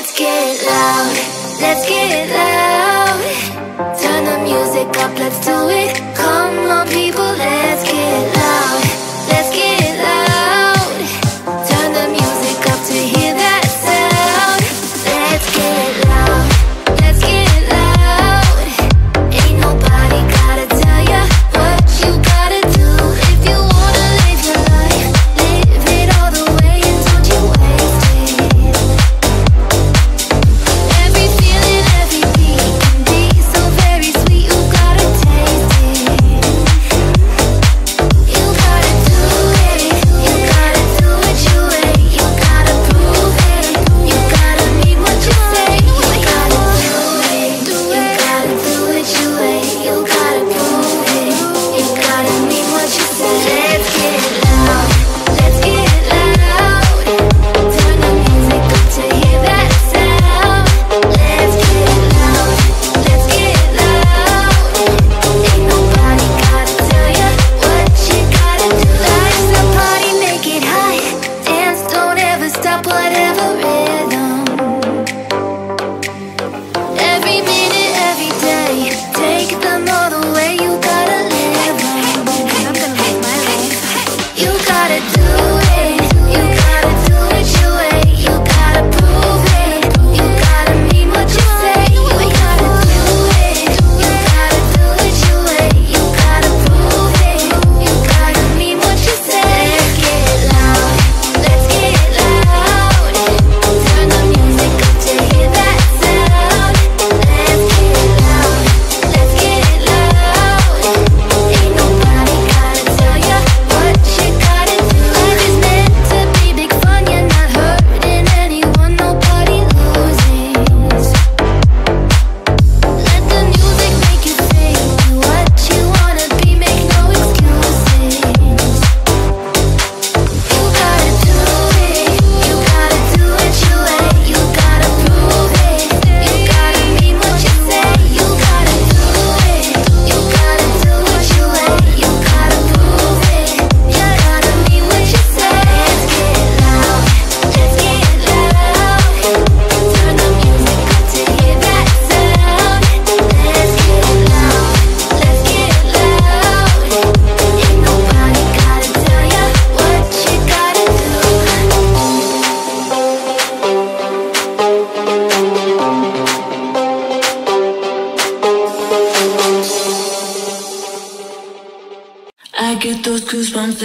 Let's get loud, let's get loud. Turn the music up, let's do it. Come on people, let's get loud.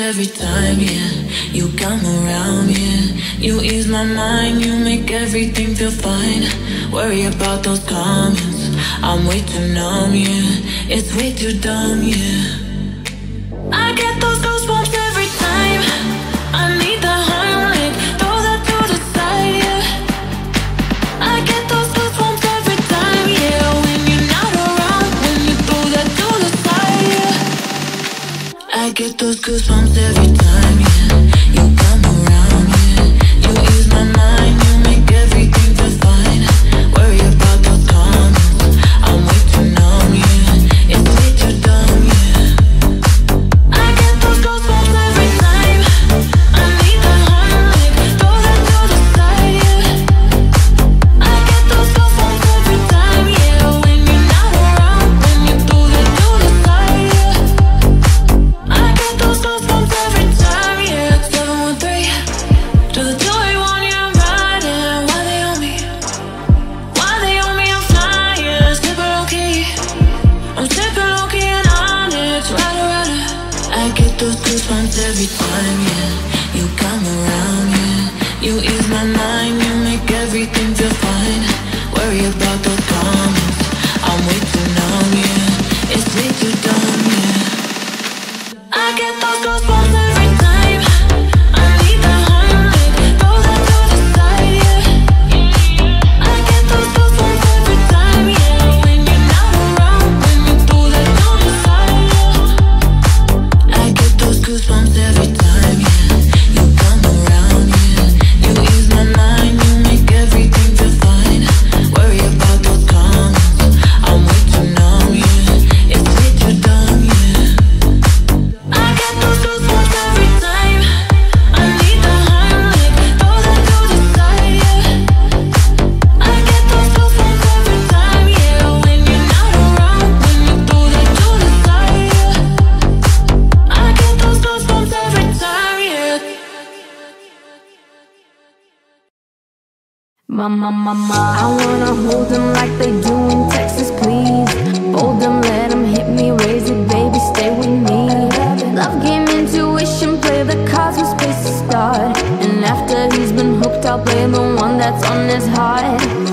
every time, yeah. You come around, yeah. You ease my mind, you make everything feel fine. Worry about those comments I'm way too numb, yeah. It's way too dumb, yeah. I get those goosebumps every time. I need the home get those goosebumps every time, yeah My, my, my, my. I wanna hold them like they do in Texas, please. Fold them, let them hit me, raise it, baby, stay with me. Love game, intuition, play the cards with space to start. And after he's been hooked, I'll play the one that's on his heart.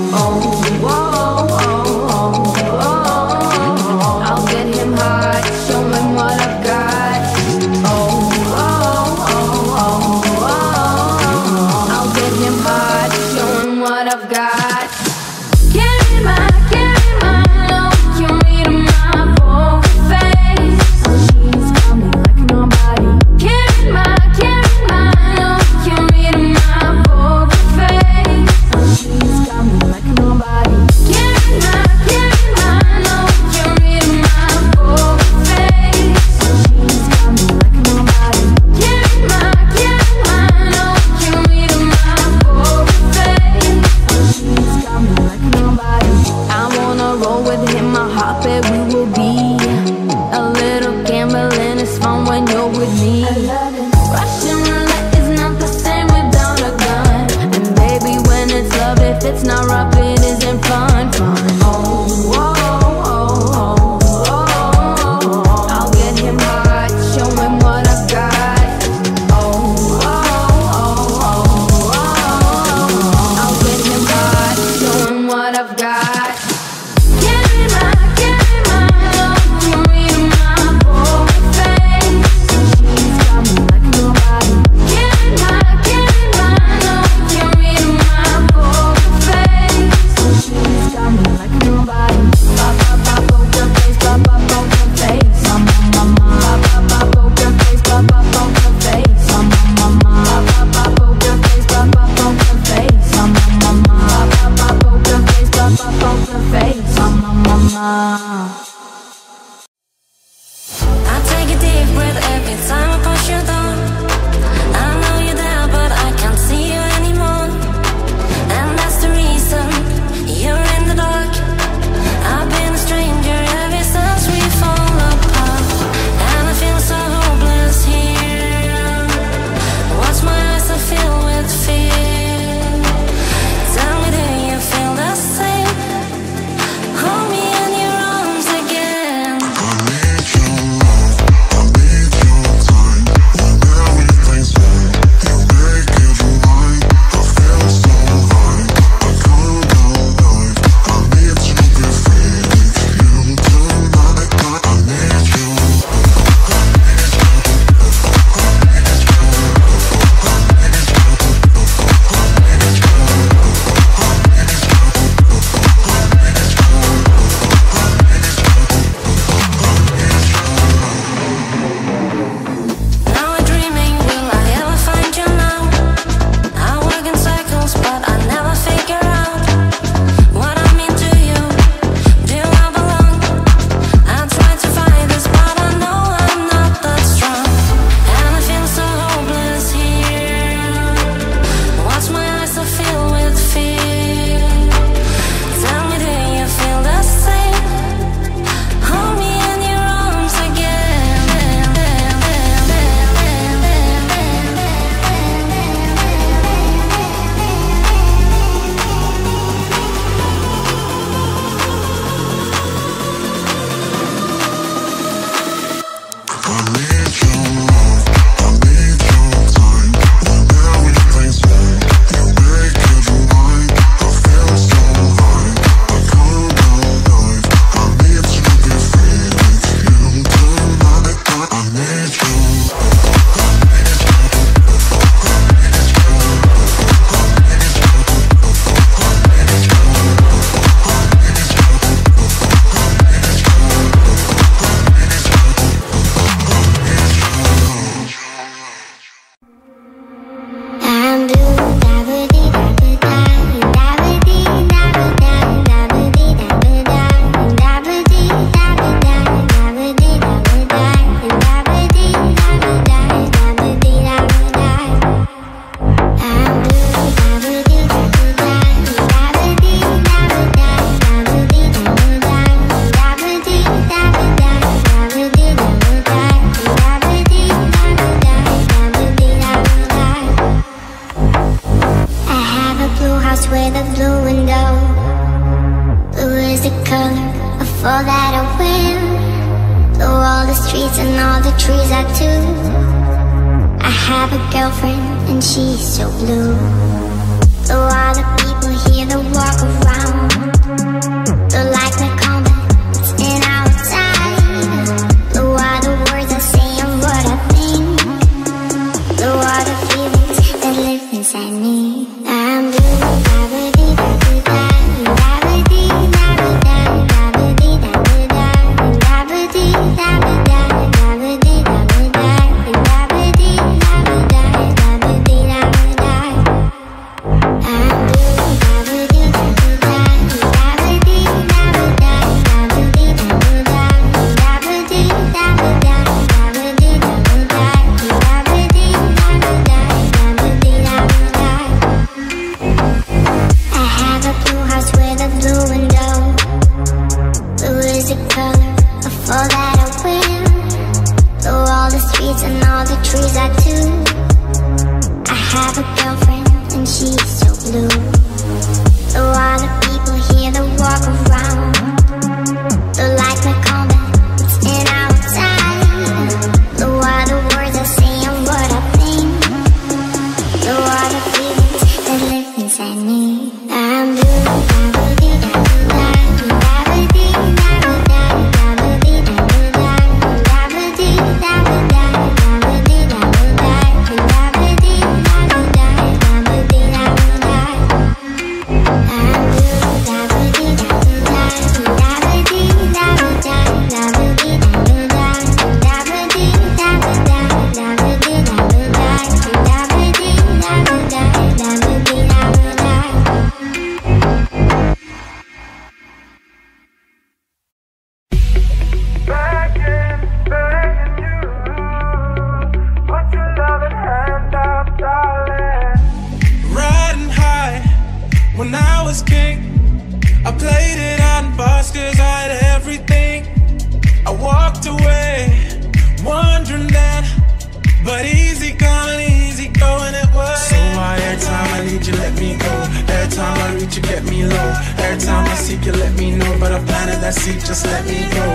you let me know. But I planted that seed, just let me go.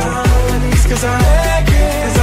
It's cause I, cause